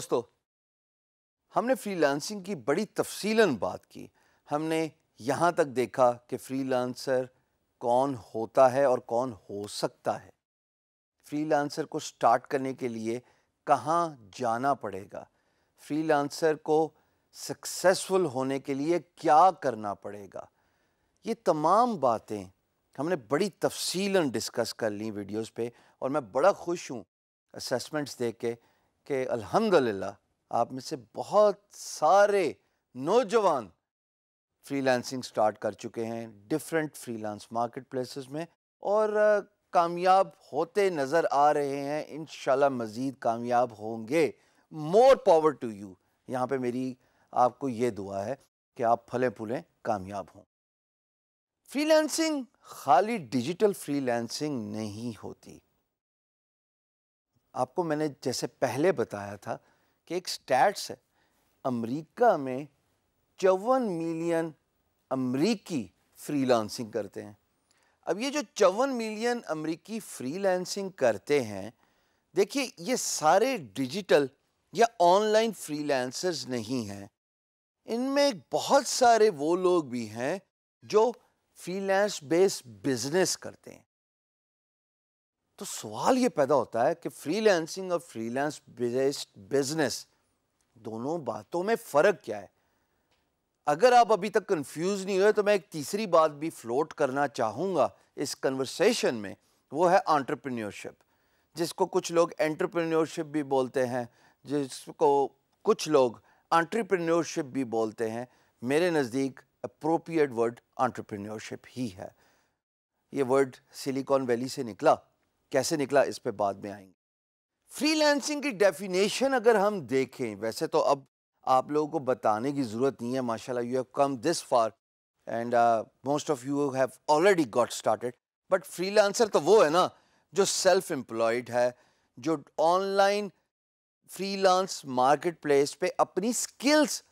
दोस्तों, हमने फ्रीलांसिंग की बड़ी तफसीलन बात की। हमने यहाँ तक देखा कि फ्रीलांसर कौन होता है और कौन हो सकता है। फ्रीलांसर को स्टार्ट करने के लिए कहाँ जाना पड़ेगा? फ्रीलांसर को सक्सेसफुल होने के लिए क्या करना पड़ेगा? ये तमाम बातें हमने बड़ी तफसीलन डिस्कस कर ली वीडियोस पे और मैं बड़ा खुश हूँ। असेसमेंट्स देख के कि अल्हम्दुलिल्लाह, आप में से बहुत सारे नौजवान फ्रीलांसिंग स्टार्ट कर चुके हैं डिफरेंट फ्रीलांस मार्केट प्लेसेस में और कामयाब होते नज़र आ रहे हैं। इन मज़ीद कामयाब होंगे। मोर पावर टू यू यहाँ पे मेरी आपको ये दुआ है कि आप फले फूलें कामयाब हों। फ्रीलांसिंग खाली डिजिटल फ्रीलांसिंग नहीं होती। आपको मैंने जैसे पहले बताया था कि एक स्टैट्स है, अमेरिका में चौवन मिलियन अमरीकी फ्रीलांसिंग करते हैं। अब ये जो चौवन मिलियन अमरीकी फ्रीलांसिंग करते हैं, देखिए ये सारे डिजिटल या ऑनलाइन फ्रीलांसर्स नहीं हैं। इनमें बहुत सारे वो लोग भी हैं जो फ्रीलांस बेस्ड बिज़नेस करते हैं। तो सवाल ये पैदा होता है कि फ्रीलांसिंग और फ्रीलांस बेस्ड बिज़नेस दोनों बातों में फ़र्क क्या है? अगर आप अभी तक कंफ्यूज नहीं हुए तो मैं एक तीसरी बात भी फ्लोट करना चाहूँगा इस कन्वर्सेशन में, वो है आंट्रप्रन्योरशिप जिसको कुछ लोग एंटरप्रेन्योरशिप भी बोलते हैं, जिसको कुछ लोग आंट्रप्रन्योरशिप भी बोलते हैं, मेरे नज़दीक अप्रोप्रिएट वर्ड आंट्रप्रन्योरशिप ही है। ये वर्ड सिलिकॉन वैली से निकला। कैसे निकला इस पे बाद में आएँगे। फ्रीलांसिंग की डेफिनेशन अगर हम देखें, वैसे तो अब आप लोगों को बताने की ज़रूरत नहीं है, माशाल्लाह you have come this far and most of you have already got started but freelancer तो वो है ना, जो सेल्फ एम्प्लॉयड है, जो ऑनलाइन फ्रीलांस मार्केट प्लेस पे अपनी स्किल्स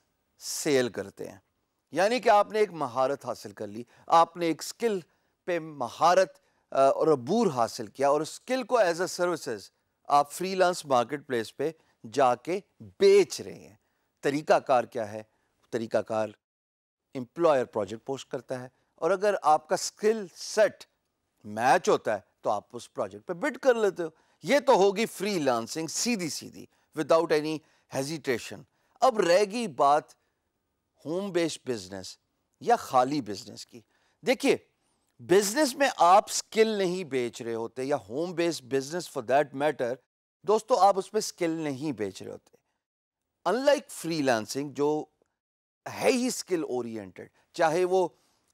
सेल करते हैं। यानी कि आपने एक महारत हासिल कर ली, आपने एक स्किल पे महारत और अबूर हासिल किया और स्किल को एज अ सर्विसेज़ आप फ्रीलांस मार्केट प्लेस पर जाके बेच रहे हैं। तरीकाकार क्या है? तरीकाकार एम्प्लॉयर प्रोजेक्ट पोस्ट करता है और अगर आपका स्किल सेट मैच होता है तो आप उस प्रोजेक्ट पे बिड कर लेते हो। ये तो होगी फ्रीलांसिंग सीधी सीधी विदाउट एनी हेजिटेशन अब रहेगी बात होम बेस्ड बिज़नेस या खाली बिज़नेस की। देखिए बिज़नेस में आप स्किल नहीं बेच रहे होते या home based business for that matter दोस्तों आप उसमें स्किल नहीं बेच रहे होते। अनलाइक फ्रीलांसिंग जो है ही स्किल ओरिएंटेड चाहे वो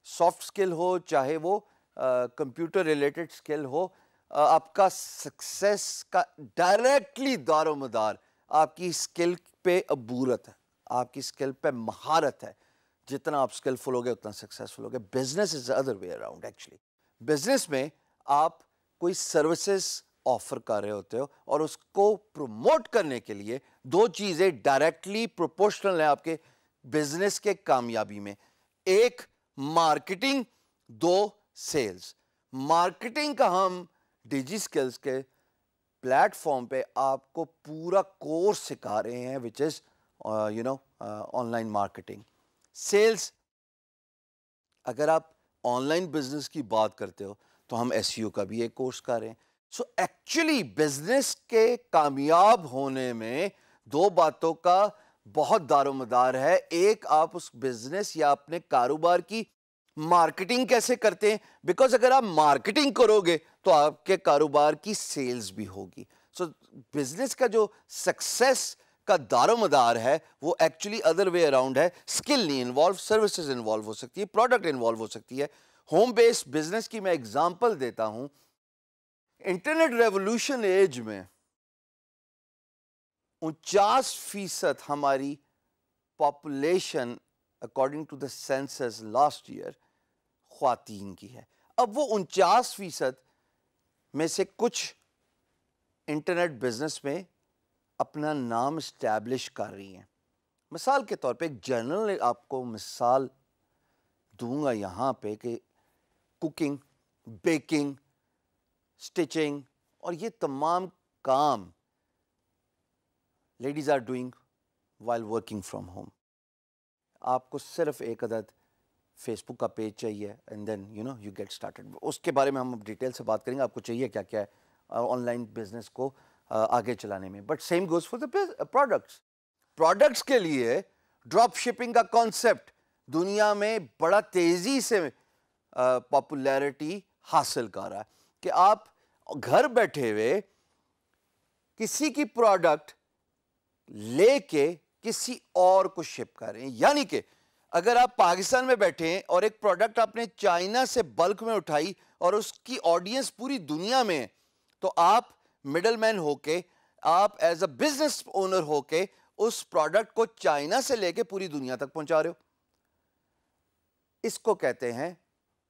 सॉफ्ट स्किल हो चाहे वो कंप्यूटर रिलेटेड स्किल हो uh, आपका सक्सेस का डायरेक्टली दारोमदार आपकी स्किल पे अबूरत है आपकी स्किल पे महारत है। जितना आप स्किलफुल हो गए उतना सक्सेसफुल हो गए business is other way around actually business में आप कोई सर्विसेज़ ऑफ़र कर रहे होते हो और उसको प्रमोट करने के लिए दो चीज़ें डायरेक्टली प्रोपोर्शनल है आपके बिज़नेस के कामयाबी में। एक मार्केटिंग दो सेल्स मार्केटिंग का हम डिजी स्किल्स के प्लेटफॉर्म पे आपको पूरा कोर्स सिखा रहे हैं which is you know online marketing sales. अगर आप ऑनलाइन बिज़नेस की बात करते हो तो हम एस e का भी एक कोर्स कर रहे हैं। सो एक्चुअली बिज़नेस के कामयाब होने में दो बातों का बहुत दारोमदार है। एक आप उस बिज़नेस या अपने कारोबार की मार्केटिंग कैसे करते हैं? बिकॉज़ अगर आप मार्केटिंग करोगे तो आपके कारोबार की सेल्स भी होगी। सो so, बिज़नेस का जो सक्सेस का दारोमदार है, वो एक्चुअली अदर वे अराउंड है। स्किल नहीं इन्वॉल्व सर्विसेज़ इन्वॉल्व हो सकती है प्रोडक्ट इन्वॉल्व हो सकती है। होम बेस्ड बिज़नेस की मैं एग्जांपल देता हूँ। इंटरनेट रेवोल्यूशन एज में उनचास फ़ीसद हमारी population according to the census last year खातन की है। अब वो उनचास फ़ीसद में से कुछ इंटरनेट बिज़नेस में अपना नाम इस्टेब्लिश कर रही हैं। मिसाल के तौर पे एक जनरल आपको मिसाल दूँगा यहाँ पे कि कुकिंग, बेकिंग, स्टिचिंग और ये तमाम काम ladies are doing while working from home आपको सिर्फ़ एक अदद फेसबुक का पेज चाहिए and then you know you get started उसके बारे में हम डिटेल से बात करेंगे, आपको चाहिए क्या क्या है ऑनलाइन बिज़नेस को आगे चलाने में। But same goes for the products products के लिए ड्रॉप शिपिंग का कॉन्सेप्ट दुनिया में बड़ा तेज़ी से पॉपुलैरिटी हासिल कर रहा है कि आप घर बैठे हुए किसी की प्रोडक्ट लेके किसी और को शिप कर यानी कि अगर आप पाकिस्तान में बैठे हैं और एक प्रोडक्ट आपने चाइना से बल्क में उठाई और उसकी ऑडियंस पूरी दुनिया में है तो आप मिडल मैन होके, आप एज अ बिज़नेस ओनर होके, उस प्रोडक्ट को चाइना से लेके पूरी दुनिया तक पहुँचा रहे हो। इसको कहते हैं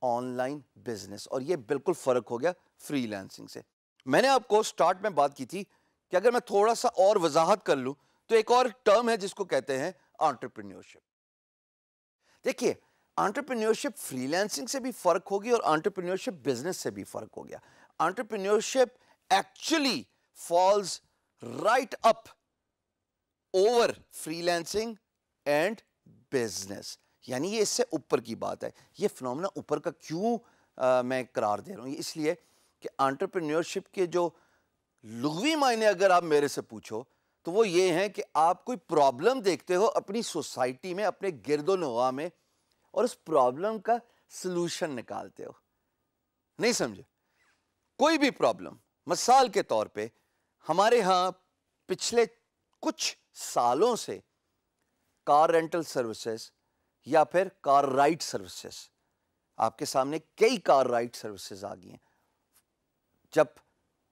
ऑनलाइन बिज़नेस और ये बिल्कुल फ़र्क हो गया फ्रीलांसिंग से। मैंने आपको स्टार्ट में बात की थी कि अगर मैं थोड़ा सा और वजाहत कर लूँ तो एक और टर्म है जिसको कहते हैं ऑन्टरप्रीनियोरशिप देखिए ऑन्टरप्रीनियोरशिप फ्रीलांसिंग से भी फ़र्क होगी और ऑन्टरप्रीनियोरशिप बिज़नेस से भी फ़र्क हो गया। Entrepreneurship actually falls right up over freelancing and business यानी ये इससे ऊपर की बात है। ये फिनोमेना ऊपर का क्यों मैं करार दे रहा हूँ? इसलिए कि आंट्रप्रन्योरशिप के जो लुगवी मायने अगर आप मेरे से पूछो तो वो ये हैं कि आप कोई प्रॉब्लम देखते हो अपनी सोसाइटी में, अपने गिरदो नवा में और उस प्रॉब्लम का सलूशन निकालते हो। नहीं समझे? कोई भी प्रॉब्लम मिसाल के तौर पे हमारे यहाँ पिछले कुछ सालों से कार रेंटल सर्विसेज़ या फिर कार राइड सर्विसेज़ आपके सामने कई कार राइड सर्विसेज़ आ गई हैं। जब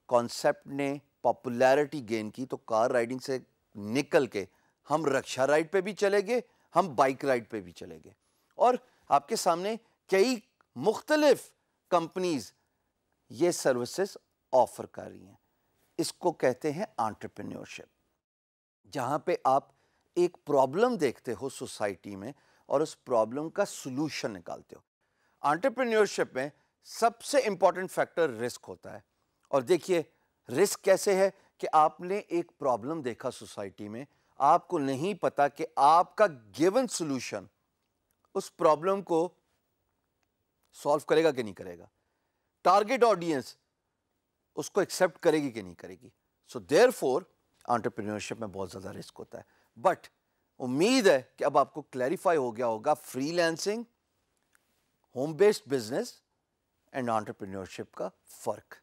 कॉन्सेप्ट ने पॉपुलैरिटी गेन की तो कार राइडिंग से निकल के हम रक्षा राइड पे भी चले गए, हम बाइक राइड पे भी चले गए। और आपके सामने कई मुख्तलिफ़ कंपनीज़ ये सर्विसेज़ ऑफ़र कर रही हैं। इसको कहते हैं आंट्रप्रेन्योरशिप जहाँ पे आप एक प्रॉब्लम देखते हो सोसाइटी में और उस प्रॉब्लम का सोल्यूशन निकालते हो। आंट्रप्रेन्योरशिप में सबसे इंपॉर्टेंट फैक्टर रिस्क होता है। और देखिए रिस्क कैसे है कि आपने एक प्रॉब्लम देखा सोसाइटी में, आपको नहीं पता कि आपका गिवन सोल्यूशन उस प्रॉब्लम को सॉल्व करेगा कि नहीं करेगा। टारगेट ऑडियंस उसको एक्सेप्ट करेगी कि नहीं करेगी? सो देयर फोर आंट्रप्रीनियरशिप में बहुत ज़्यादा रिस्क होता है। बट उम्मीद है कि अब आपको क्लैरिफाई हो गया होगा freelancing home based business and entrepreneurship का फ़र्क।